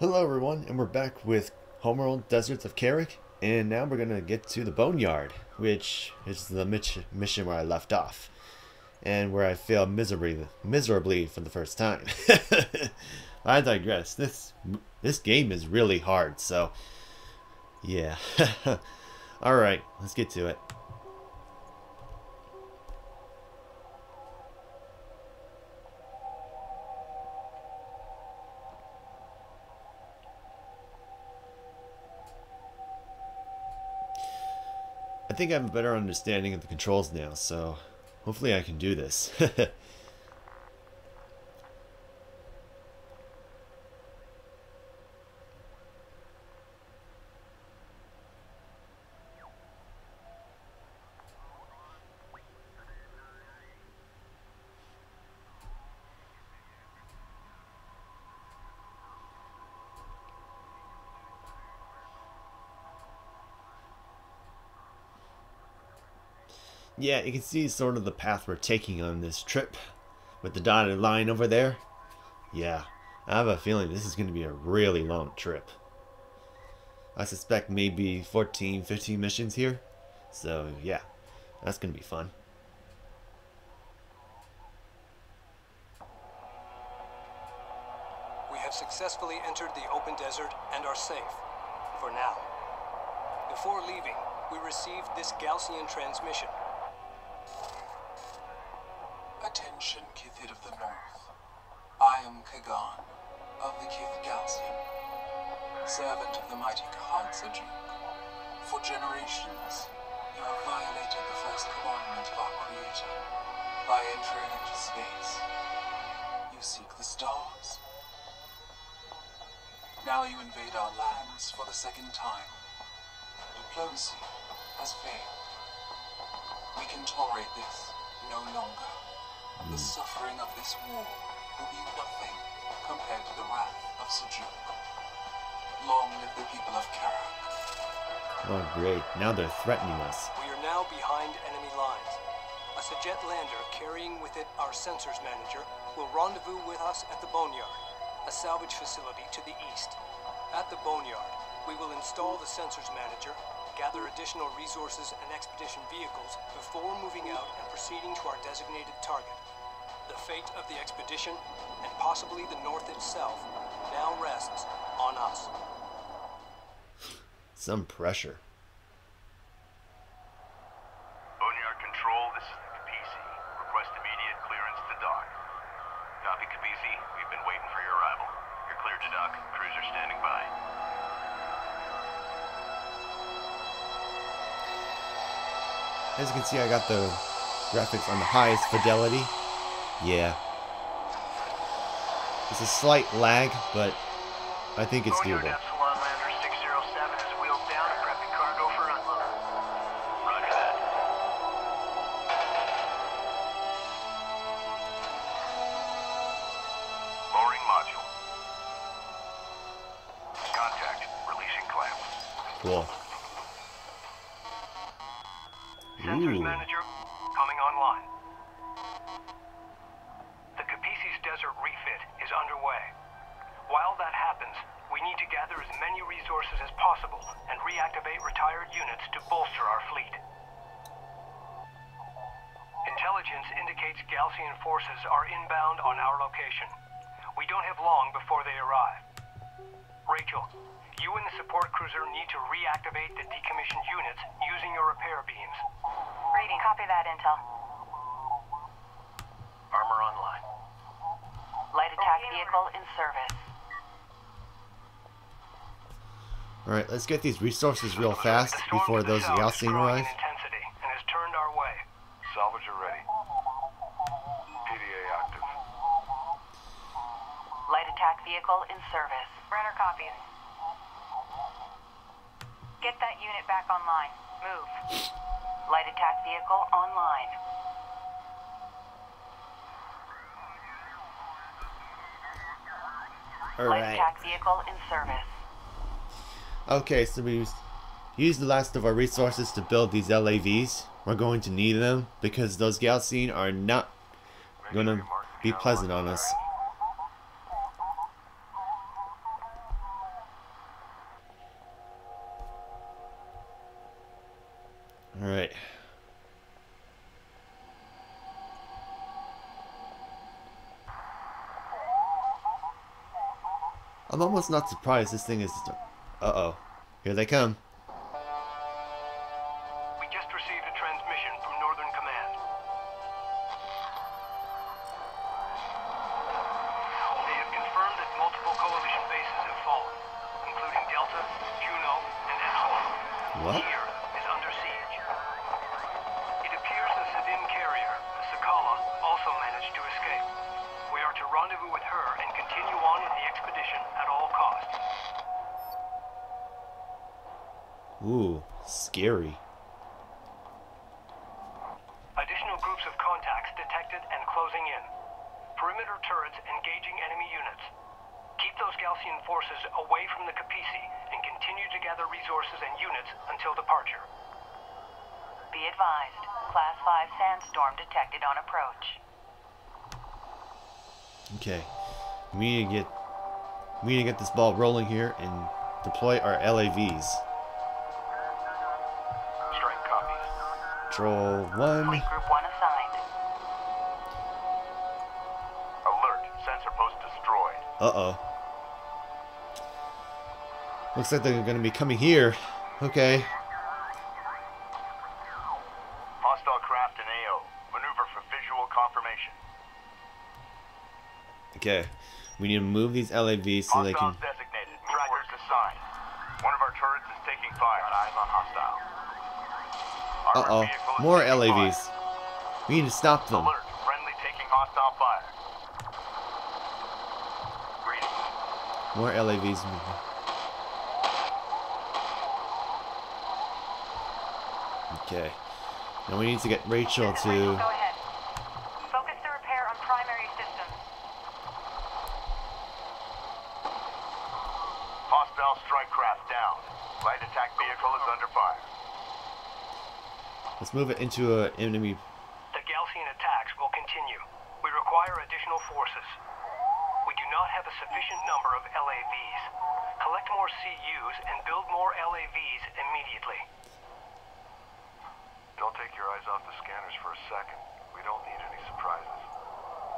Hello everyone, and we're back with Homeworld Deserts of Kharak, and now we're gonna get to the Boneyard, which is the mission where I left off, and where I failed miserably, miserably for the first time. I digress. This this game is really hard, so yeah. All right, let's get to it. I think I have a better understanding of the controls now, so hopefully I can do this. yeah, you can see sort of the path we're taking on this trip with the dotted line over there. Yeah, I have a feeling this is going to be a really long trip. I suspect maybe 14, 15 missions here. So yeah, that's going to be fun. We have successfully entered the open desert and are safe. For now. Before leaving, we received this Gaalsien transmission. Of the North. I am Kagan, of the Kith Gaalsien, servant of the mighty Kahad Sajuk. For generations, you have violated the first commandment of our Creator by entering into space. You seek the stars. Now you invade our lands for the second time. Diplomacy has failed. We can tolerate this no longer. The mm. suffering of this war will be nothing compared to the wrath of Sajuk. Long live the people of Kharak. Oh great, now they're threatening us. We are now behind enemy lines. A S'jet lander carrying with it our sensors manager will rendezvous with us at the Boneyard, a salvage facility to the east. At the Boneyard, we will install the sensors manager, gather additional resources and expedition vehicles before moving out and proceeding to our designated target. The fate of the expedition, and possibly the North itself, now rests on us. Some pressure. Boneyard Control, this is the Kapisi. Request immediate clearance to dock. Copy, Kapisi. We've been waiting for your arrival. You're cleared to dock. Cruiser standing by. As you can see, I got the graphics on the highest fidelity. Yeah. It's a slight lag, but I think it's doable. Epsilon Ooh. manager coming online. The Kapisi's desert refit is underway. While that happens, we need to gather as many resources as possible and reactivate retired units to bolster our fleet. Intelligence indicates Gaalsien forces are inbound on our location. We don't have long before they arrive. Rachel, you and the support cruiser need to reactivate the decommissioned units using your repair beams. Reading. Copy that, Intel. Armor online. Light attack vehicle in service. Alright, let's get these resources real fast The storm before to the those south is Gaalsien growing arrive. in intensity and has turned our way. Salvage ready. PDA active. Light attack vehicle in service. Runner copies. Get that unit back online. Move. Light attack vehicle online. Light Alright. attack vehicle in service. Okay, so we used the last of our resources to build these LAVs. We're going to need them because those Gaalsien are not going to you mark the be pleasant on us. I'm almost not surprised this thing is... Uh-oh. Here they come. Ooh, scary. Additional groups of contacts detected and closing in. Perimeter turrets engaging enemy units. Keep those Gaalsien forces away from the Kapisi and continue to gather resources and units until departure. Be advised. Class 5 sandstorm detected on approach. Okay. We need to get... We need to get this ball rolling here and deploy our LAVs. Control 1. Fleet Group 1 assigned. Alert. Sensor post destroyed. Uh-oh. Looks like they're going to be coming here. Okay. Hostile craft in AO. Maneuver for visual confirmation. Okay. We need to move these LAVs so they can... Hostiles designated. Trackers assigned. One of our turrets is taking fire. Got eyes on hostile. Armored Uh-oh. More LAVs. We need to stop them. Alert. Friendly taking hostile fire. Greetings. More LAVs. Okay. Now we need to get Rachel Rachel, to... go ahead. Focus the repair on primary systems. Hostile strike craft down. Light attack vehicle is under fire. Let's move it into an enemy... The Gaalsien attacks will continue. We require additional forces. We do not have a sufficient number of LAVs. Collect more CUs and build more LAVs immediately. Don't take your eyes off the scanners for a second. We don't need any surprises.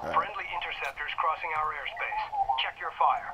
Right. Friendly interceptors crossing our airspace. Check your fire.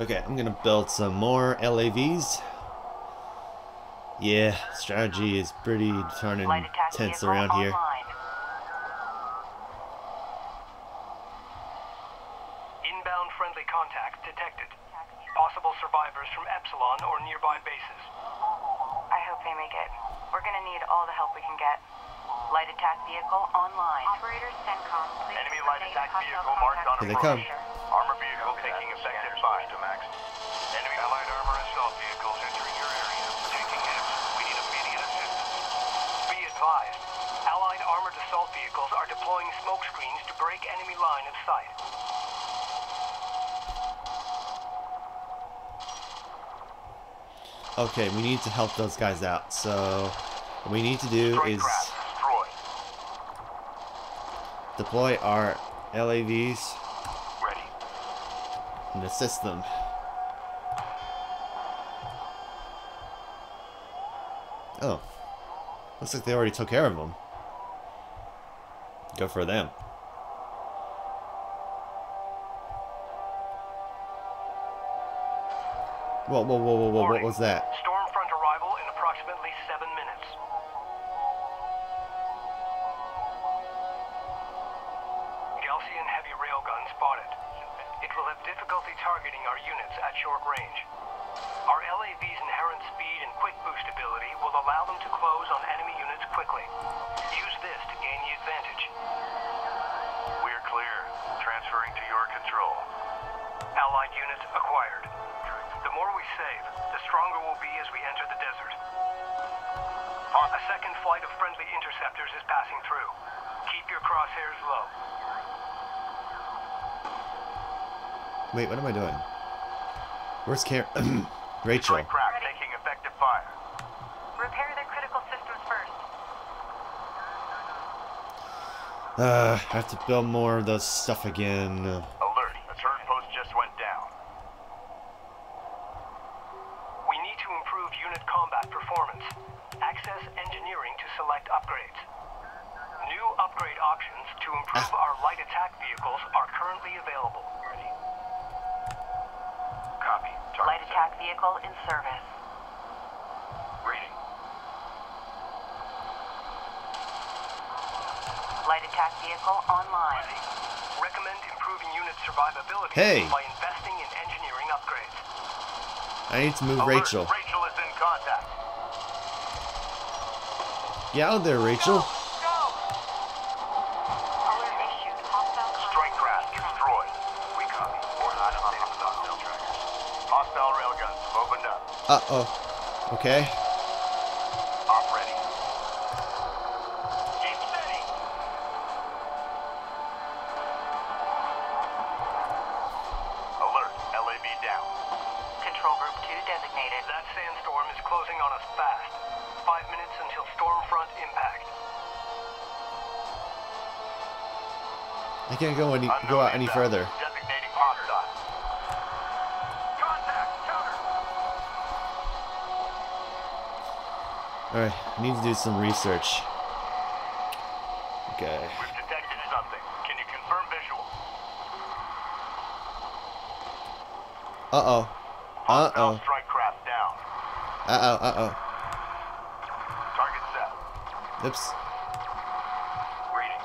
Okay, I'm gonna build some more LAVs. Yeah, strategy is pretty darn Light attack intense vehicle around here. Inbound friendly contact detected. Possible survivors from Epsilon or nearby bases. I hope they make it. We're gonna need all the help we can get. Light attack vehicle online. Operator CENTCOM, please Enemy light attack vehicle marked on contact Here they come. Pressure. Armor vehicle taking effective fire. To max. Enemy allied armor assault vehicles entering your area. Taking hits. We need immediate assistance. Be advised, Allied armored assault vehicles are deploying smoke screens to break enemy line of sight. Okay, we need to help those guys out. So, what we need to do Strike is deploy our LAVs Ready. And assist them. Oh. Looks like they already took care of them. Go for them. Whoa, whoa, whoa, whoa, whoa, what was that? Stormfront arrival in approximately seven minutes. Gaalsien heavy railgun spotted. Will have difficulty targeting our units at short range. Our LAV's inherent speed and quick boost ability will allow them to close on enemy units quickly. Use this to gain the advantage. We're clear. Transferring to your control. Allied units acquired. The more we save, the stronger we'll be as we enter the desert. A second flight of friendly interceptors is passing through. Keep your crosshairs low. Wait, what am I doing? Where's Car- Rachel? Strike craft taking effective fire. Repair the critical systems first. Uh, I have to build more of those stuff again. Alert. A turret post just went down. We need to improve improve unit combat performance. Access engineering to select upgrades. New upgrade options to improve our light attack vehicles are currently available. Copy. Target Light set. Attack vehicle in service. Reading. Light attack vehicle online. Recommend improving unit survivability Hey. by investing in engineering upgrades. I need to move Alert. Rachel. Rachel is in contact. Get out of there, Rachel. Alert opened up. Uh oh. Okay. Op ready. Keep steady. Alert. LAV down. Control group 2 designated. That sandstorm is closing on us fast. Five minutes until stormfront impact. I can't go any go out any inbound. further. Alright, I need to do some research. Okay. We've detected something. Can you confirm visual? Uh oh. Uh-oh. strike craft down. Uh oh. Uh oh. Target set. Oops. Reading.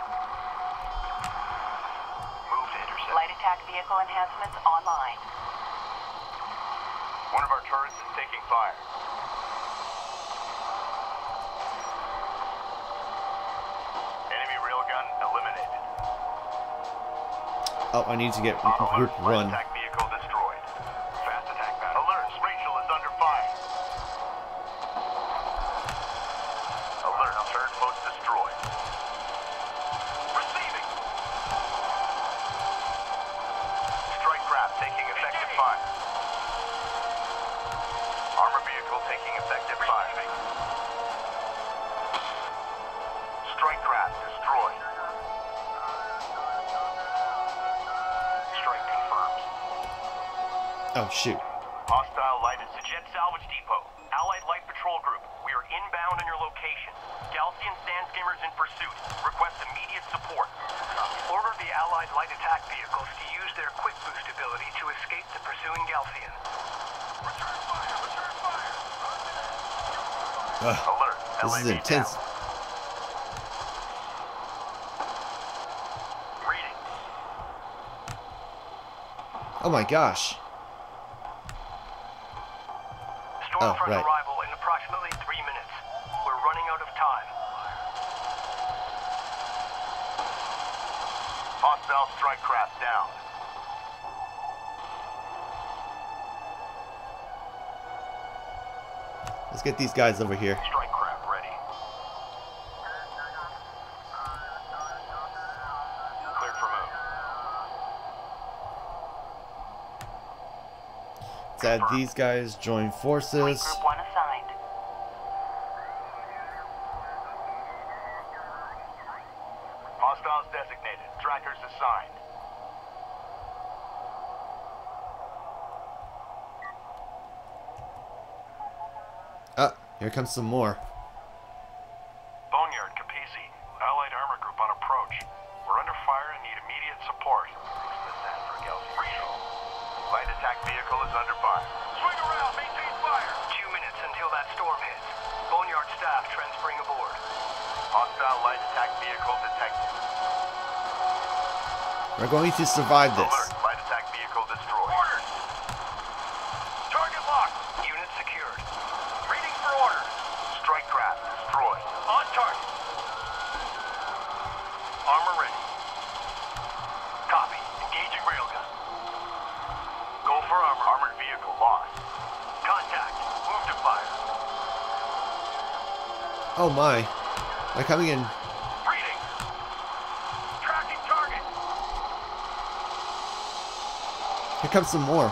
Move to intercept. Light attack vehicle enhancements online. One of our turrets is taking fire. Oh, I need to get Alert. Oh shoot. Hostile lighted To Jet Salvage Depot, Allied Light Patrol Group. We are inbound on your location. Gaalsien Sandskimmers in pursuit. Request immediate support. Order the Allied light attack vehicles to use their quick boost ability to escape the pursuing Gaalsien. Return fire! Return fire! Ugh, Alert. this is intense. down. Oh my gosh. Oh, Stormfront right. arrival in approximately three minutes. We're running out of time. Hostile strike craft down. Let's get these guys over here. Strike Let's these guys, join forces. Group 1 assigned. Hostiles designated. Trackers assigned. Ah, here comes some more. Move to fire. Oh my. They're coming in. Reading. Tracking target. Here comes some more.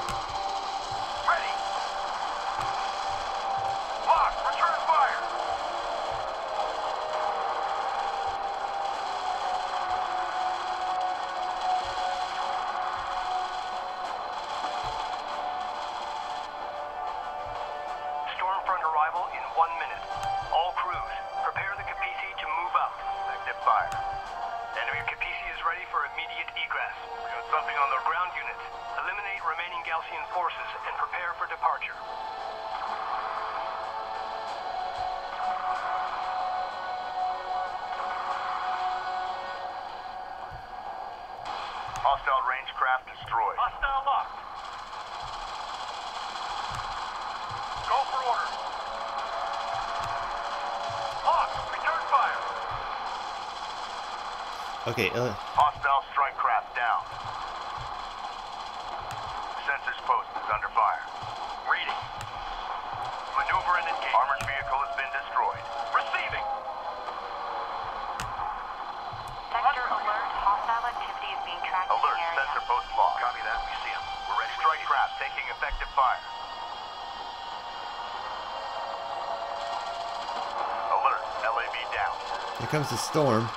Okay, uh, Hostile strike craft down. Sensors post is under fire. Reading. Maneuver and engage. Armored vehicle has been destroyed. Receiving. Sector alert. Hostile activity is being tracked in Alert, the area. sensor post lost. Copy that. We see him. We're ready. Strike craft taking effective fire. Alert, LAV down. here comes the storm.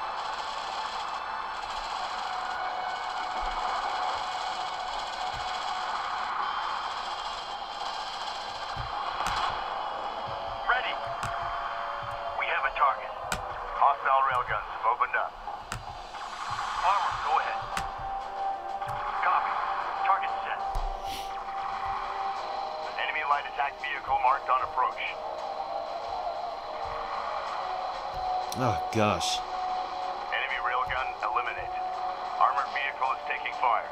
us. Enemy railgun eliminated. Armored vehicle is taking fire.